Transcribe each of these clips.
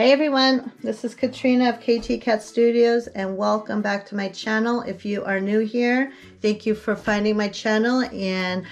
Hey everyone, this is Katrina of KT Katz Studios and welcome back to my channel. If you are new here, thank you for finding my channel and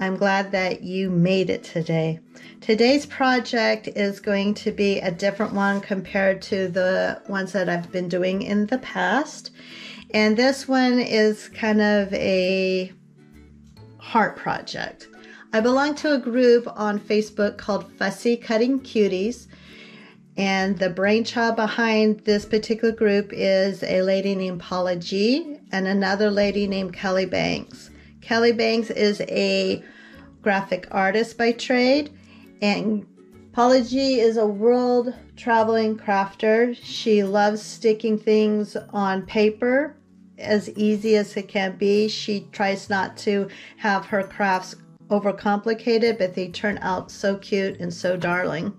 I'm glad that you made it today. Today's project is going to be a different one compared to the ones that I've been doing in the past. And this one is kind of a heart project. I belong to a group on Facebook called Fussy Cutting Cuties and the brainchild behind this particular group is a lady named Paula G and another lady named Kelly Bangs. Kelly Bangs is a graphic artist by trade, and Paula G is a world traveling crafter. She loves sticking things on paper as easy as it can be. She tries not to have her crafts overcomplicated, but they turn out so cute and so darling.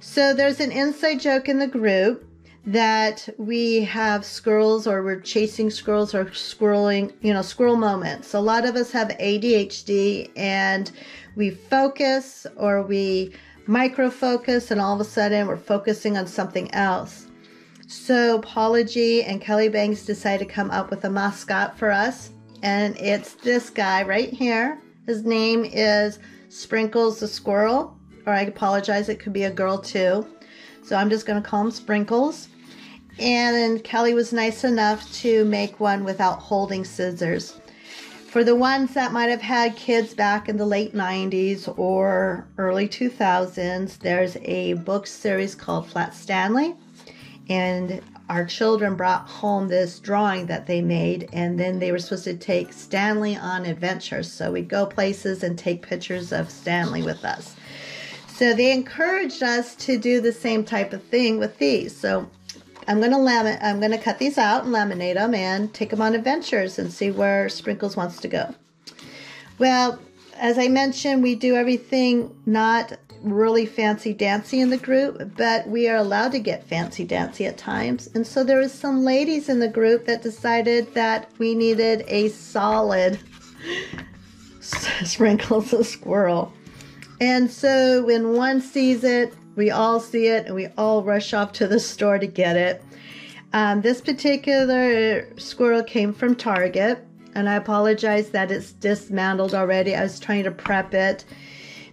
So there's an inside joke in the group that we have squirrels or we're chasing squirrels or squirreling, you know, squirrel moments. A lot of us have ADHD and we focus or we micro focus and all of a sudden we're focusing on something else. So Paula G and Kelly Bangs decided to come up with a mascot for us and it's this guy right here. His name is Sprinkles the Squirrel or I apologize, it could be a girl too. So I'm just going to call them Sprinkles. And Kelly was nice enough to make one without holding scissors. For the ones that might have had kids back in the late 90s or early 2000s, there's a book series called Flat Stanley. And our children brought home this drawing that they made, and then they were supposed to take Stanley on adventures. So we'd go places and take pictures of Stanley with us. So they encouraged us to do the same type of thing with these. So I'm gonna lam- I'm gonna cut these out and laminate them and take them on adventures and see where Sprinkles wants to go. Well, as I mentioned, we do everything not really fancy dancy in the group, but we are allowed to get fancy dancy at times. And so there was some ladies in the group that decided that we needed a solid sprinkles of squirrel. And so when one sees it, we all see it and we all rush off to the store to get it. Um, this particular squirrel came from Target, and I apologize that it's dismantled already. I was trying to prep it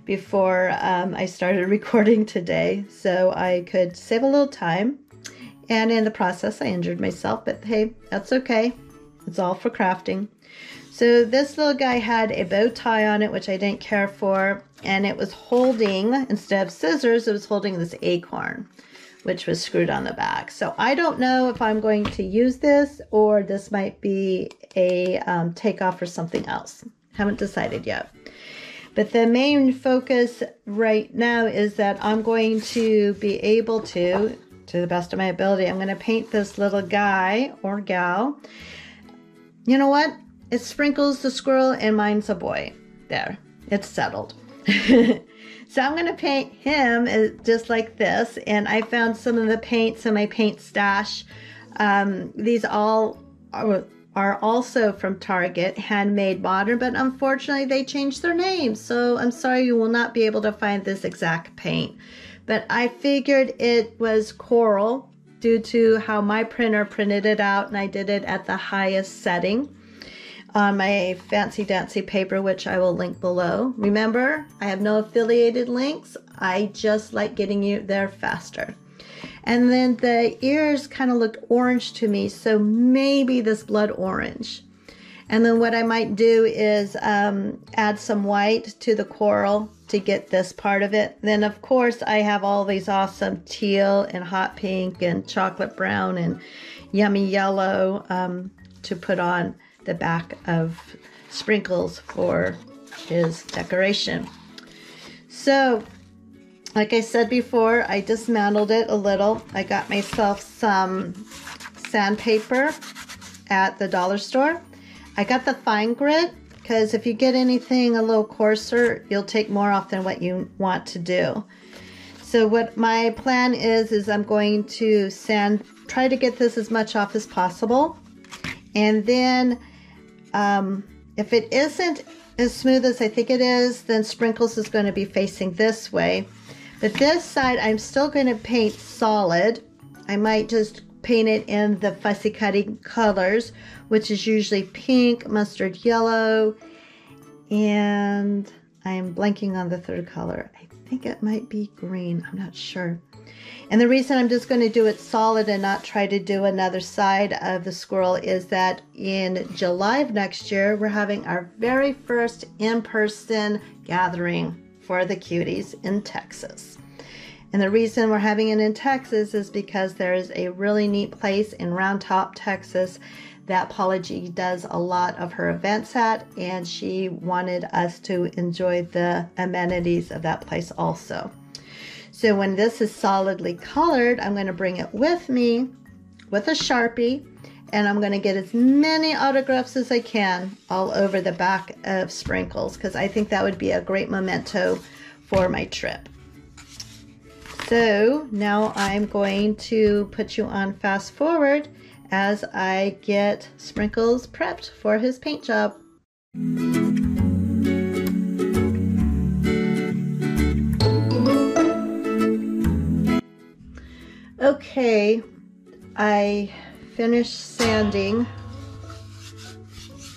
before um, I started recording today so I could save a little time. And in the process, I injured myself, but hey, that's okay. It's all for crafting. So this little guy had a bow tie on it, which I didn't care for, and it was holding, instead of scissors, it was holding this acorn, which was screwed on the back. So I don't know if I'm going to use this or this might be a um, takeoff for something else. Haven't decided yet. But the main focus right now is that I'm going to be able to, to the best of my ability, I'm going to paint this little guy or gal. You know what? It sprinkles the squirrel and mine's a boy. There, it's settled. so I'm going to paint him uh, just like this. And I found some of the paints in my paint stash. Um, these all are, are also from Target, handmade modern, but unfortunately they changed their names. So I'm sorry you will not be able to find this exact paint. But I figured it was coral due to how my printer printed it out and I did it at the highest setting on my fancy dancy paper, which I will link below. Remember, I have no affiliated links. I just like getting you there faster. And then the ears kind of looked orange to me, so maybe this blood orange. And then what I might do is um, add some white to the coral to get this part of it. Then of course I have all these awesome teal and hot pink and chocolate brown and yummy yellow um, to put on the back of sprinkles for his decoration. So, like I said before, I dismantled it a little. I got myself some sandpaper at the dollar store. I got the fine grit because if you get anything a little coarser, you'll take more off than what you want to do. So what my plan is, is I'm going to sand, try to get this as much off as possible. And then um, if it isn't as smooth as I think it is, then Sprinkles is going to be facing this way. But this side, I'm still going to paint solid. I might just paint it in the fussy cutting colors, which is usually pink, mustard yellow, and I'm blanking on the third color. I think it might be green. I'm not sure. And the reason I'm just going to do it solid and not try to do another side of the squirrel is that in July of next year, we're having our very first in-person gathering for the cuties in Texas. And the reason we're having it in Texas is because there is a really neat place in Round Top, Texas that Paula G does a lot of her events at, and she wanted us to enjoy the amenities of that place also. So when this is solidly colored, I'm going to bring it with me with a Sharpie and I'm going to get as many autographs as I can all over the back of Sprinkles because I think that would be a great memento for my trip. So now I'm going to put you on fast forward as I get Sprinkles prepped for his paint job. Okay, I finished sanding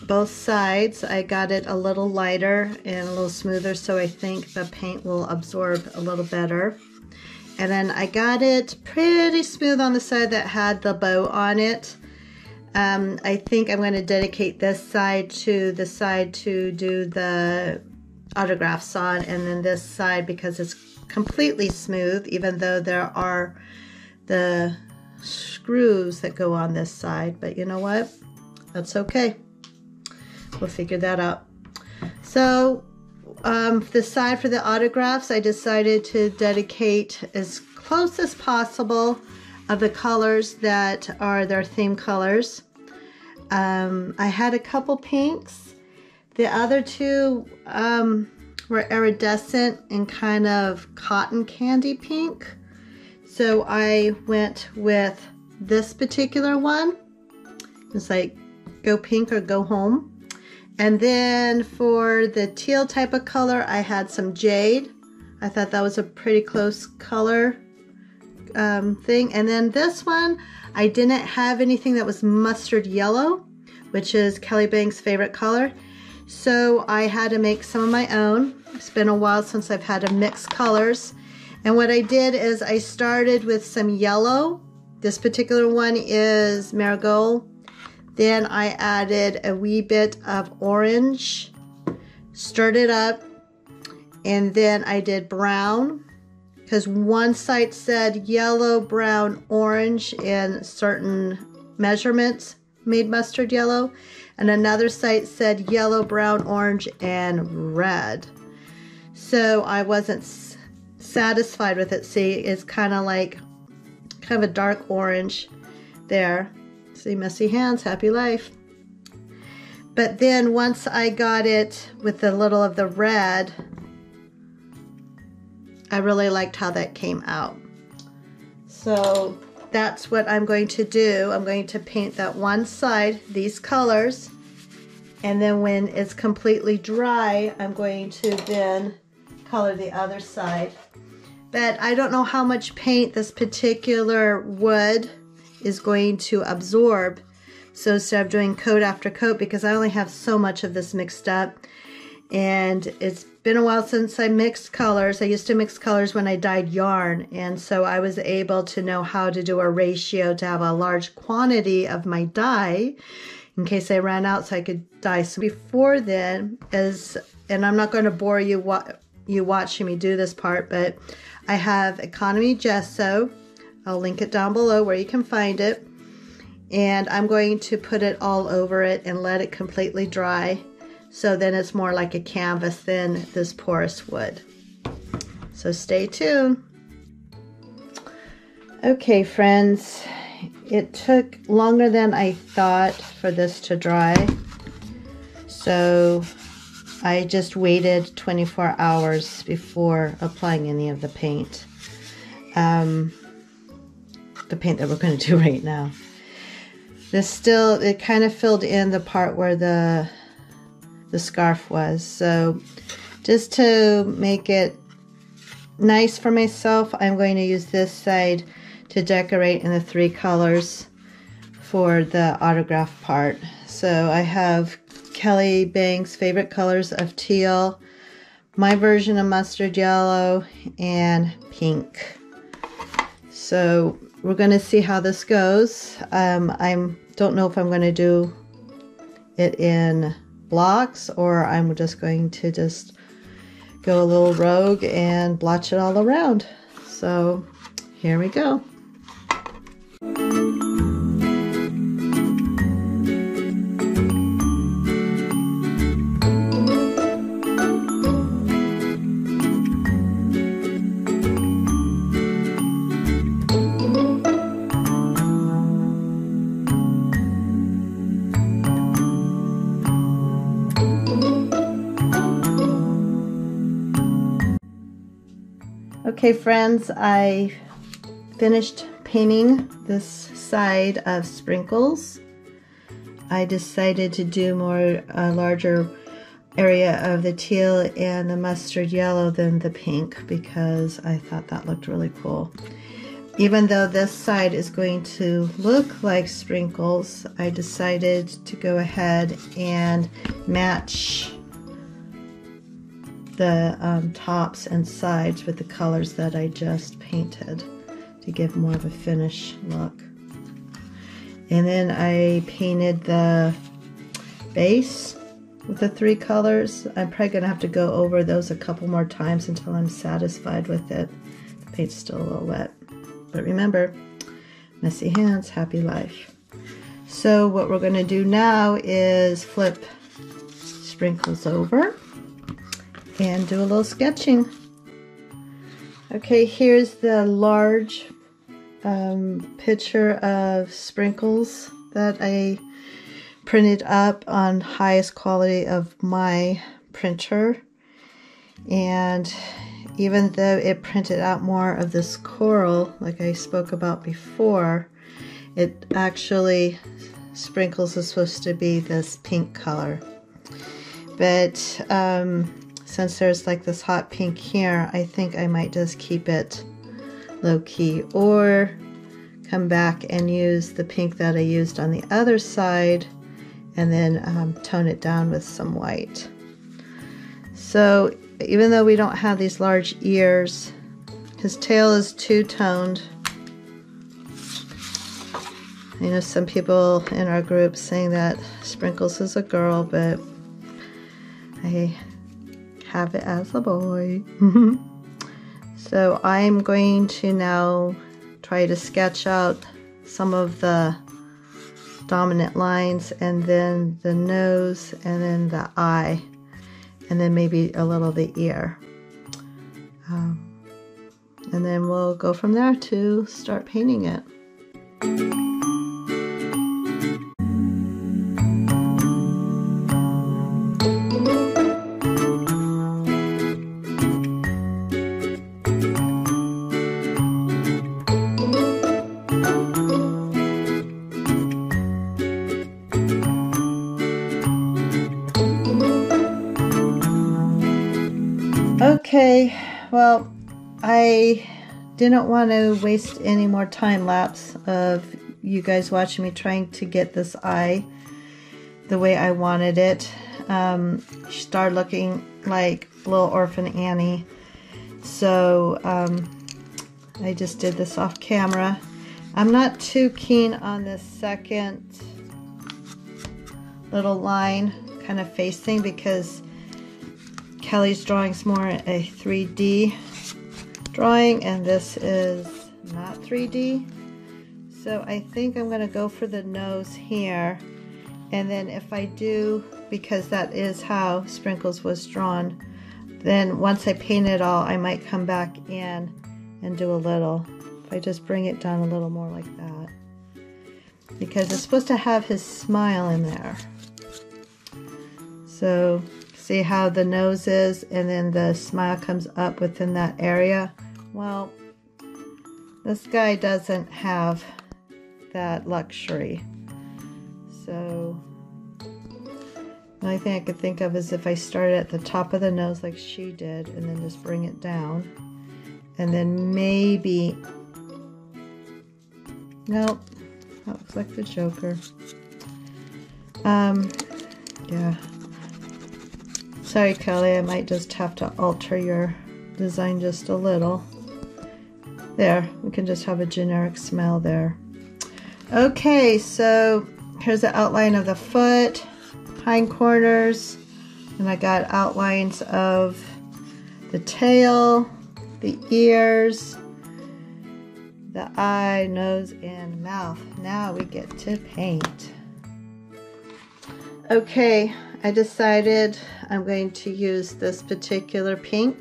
both sides. I got it a little lighter and a little smoother so I think the paint will absorb a little better. And then I got it pretty smooth on the side that had the bow on it. Um, I think I'm going to dedicate this side to the side to do the autographs on and then this side because it's completely smooth even though there are the screws that go on this side, but you know what? That's okay. We'll figure that out. So um, the side for the autographs, I decided to dedicate as close as possible of the colors that are their theme colors. Um, I had a couple pinks. The other two um, were iridescent and kind of cotton candy pink. So I went with this particular one. It's like go pink or go home. And then for the teal type of color, I had some jade. I thought that was a pretty close color um, thing. And then this one, I didn't have anything that was mustard yellow, which is Kelly Bangs' favorite color. So I had to make some of my own. It's been a while since I've had to mix colors. And what I did is I started with some yellow. This particular one is marigold. Then I added a wee bit of orange, stirred it up, and then I did brown because one site said yellow, brown, orange in certain measurements made mustard yellow, and another site said yellow, brown, orange, and red. So I wasn't satisfied with it. See, it's kind of like kind of a dark orange there. See, messy hands, happy life. But then once I got it with a little of the red, I really liked how that came out. So that's what I'm going to do. I'm going to paint that one side, these colors, and then when it's completely dry, I'm going to then color the other side. But I don't know how much paint this particular wood is going to absorb. So instead of doing coat after coat, because I only have so much of this mixed up, and it's been a while since I mixed colors. I used to mix colors when I dyed yarn, and so I was able to know how to do a ratio to have a large quantity of my dye in case I ran out so I could dye. So before then, as and I'm not going to bore you what you watching me do this part, but I have Economy Gesso. I'll link it down below where you can find it. And I'm going to put it all over it and let it completely dry. So then it's more like a canvas than this porous wood. So stay tuned. Okay, friends, it took longer than I thought for this to dry. So I just waited 24 hours before applying any of the paint. Um, the paint that we're going to do right now. This still, it kind of filled in the part where the, the scarf was. So just to make it nice for myself, I'm going to use this side to decorate in the three colors for the autograph part. So I have Kelly Bangs' favorite colors of teal, my version of mustard yellow, and pink. So we're going to see how this goes. Um, I don't know if I'm going to do it in blocks or I'm just going to just go a little rogue and blotch it all around. So here we go. Okay friends, I finished painting this side of sprinkles. I decided to do more a larger area of the teal and the mustard yellow than the pink because I thought that looked really cool. Even though this side is going to look like sprinkles, I decided to go ahead and match the um, tops and sides with the colors that I just painted to give more of a finish look. And then I painted the base with the three colors. I'm probably going to have to go over those a couple more times until I'm satisfied with it. The paint's still a little wet. But remember, messy hands, happy life. So what we're going to do now is flip sprinkles over and do a little sketching. Okay, here's the large um, picture of sprinkles that I printed up on highest quality of my printer. And even though it printed out more of this coral, like I spoke about before, it actually, sprinkles is supposed to be this pink color. But um, since there's like this hot pink here, I think I might just keep it low key or come back and use the pink that I used on the other side and then um, tone it down with some white. So even though we don't have these large ears, his tail is two-toned. I know some people in our group saying that Sprinkles is a girl, but I have it as a boy. so I'm going to now try to sketch out some of the dominant lines and then the nose and then the eye and then maybe a little the ear. Um, and then we'll go from there to start painting it. Didn't want to waste any more time lapse of you guys watching me trying to get this eye the way I wanted it. Um, she started looking like little orphan Annie. So um, I just did this off camera. I'm not too keen on this second little line kind of face thing because Kelly's drawing is more a 3D drawing and this is not 3D. So I think I'm going to go for the nose here. And then if I do, because that is how Sprinkles was drawn, then once I paint it all, I might come back in and do a little. If I just bring it down a little more like that. Because it's supposed to have his smile in there. So See how the nose is and then the smile comes up within that area? Well, this guy doesn't have that luxury. So the only thing I could think of is if I started at the top of the nose like she did and then just bring it down and then maybe, nope, that looks like the Joker. Um, yeah. Sorry, Kelly, I might just have to alter your design just a little. There, we can just have a generic smell there. Okay, so here's the outline of the foot, hind corners, and I got outlines of the tail, the ears, the eye, nose, and mouth. Now we get to paint. Okay, I decided I'm going to use this particular pink.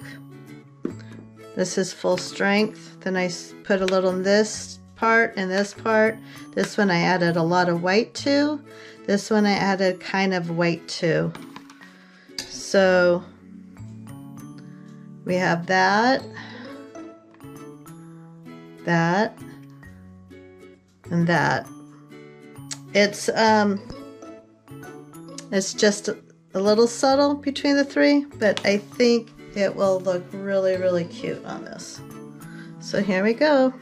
This is full strength. Then I put a little in this part and this part. This one I added a lot of white to. This one I added kind of white to. So we have that, that, and that. It's um it's just a, a little subtle between the three, but I think it will look really, really cute on this. So here we go.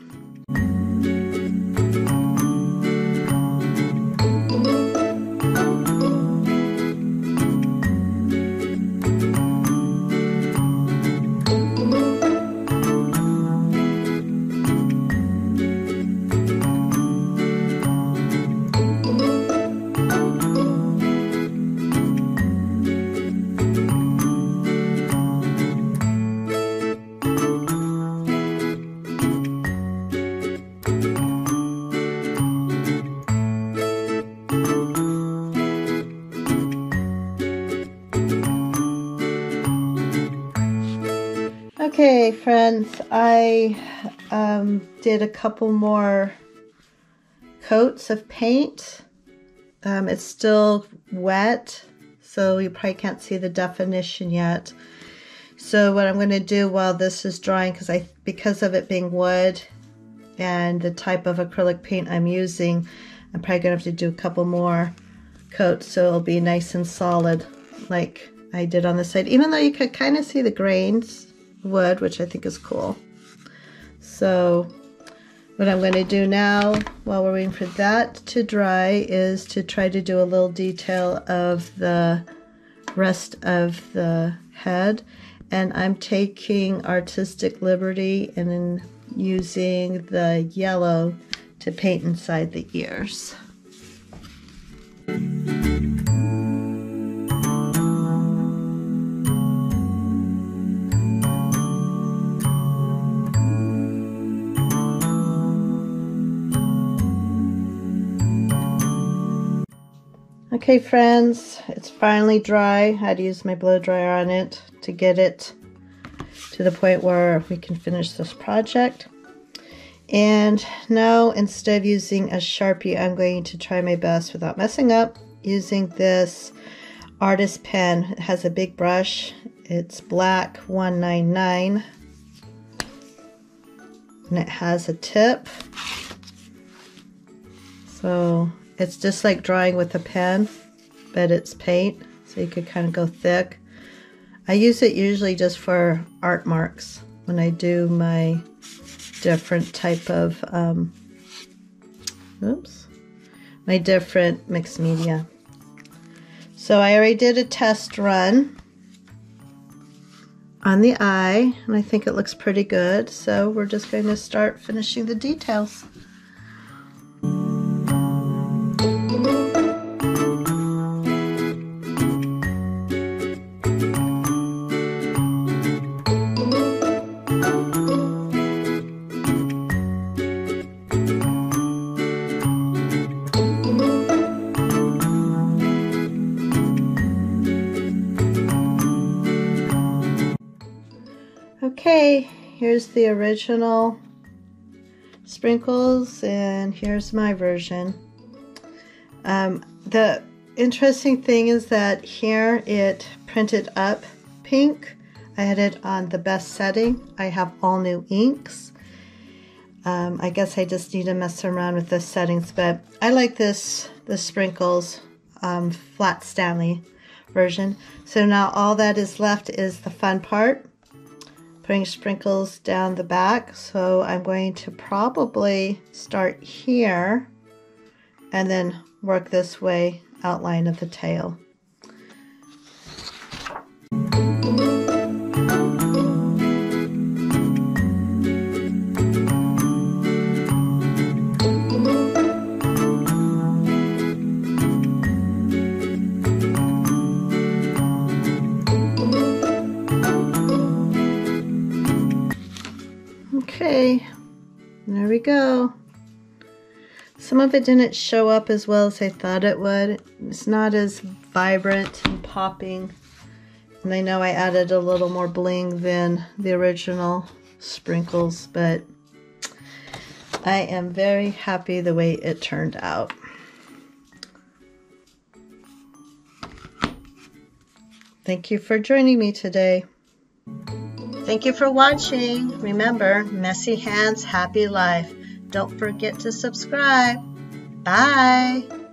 Okay, friends, I um, did a couple more coats of paint. Um, it's still wet, so you probably can't see the definition yet. So what I'm going to do while this is drying, because I because of it being wood and the type of acrylic paint I'm using, I'm probably going to have to do a couple more coats so it'll be nice and solid like I did on the side. Even though you could kind of see the grains wood, which I think is cool. So what I'm going to do now while we're waiting for that to dry is to try to do a little detail of the rest of the head. And I'm taking artistic liberty and then using the yellow to paint inside the ears. Okay friends, it's finally dry. I had to use my blow dryer on it to get it to the point where we can finish this project. And now instead of using a Sharpie, I'm going to try my best without messing up using this artist pen. It has a big brush. It's black 199 and it has a tip. So it's just like drawing with a pen, but it's paint, so you could kind of go thick. I use it usually just for art marks when I do my different type of, um, oops, my different mixed media. So I already did a test run on the eye, and I think it looks pretty good. So we're just going to start finishing the details. Here's the original sprinkles and here's my version. Um, the interesting thing is that here it printed up pink. I had it on the best setting. I have all new inks. Um, I guess I just need to mess around with the settings, but I like this, the sprinkles um, flat Stanley version. So now all that is left is the fun part putting sprinkles down the back. So I'm going to probably start here and then work this way outline of the tail. Okay, there we go. Some of it didn't show up as well as I thought it would. It's not as vibrant and popping. And I know I added a little more bling than the original sprinkles, but I am very happy the way it turned out. Thank you for joining me today. Thank you for watching. Remember, messy hands, happy life. Don't forget to subscribe. Bye.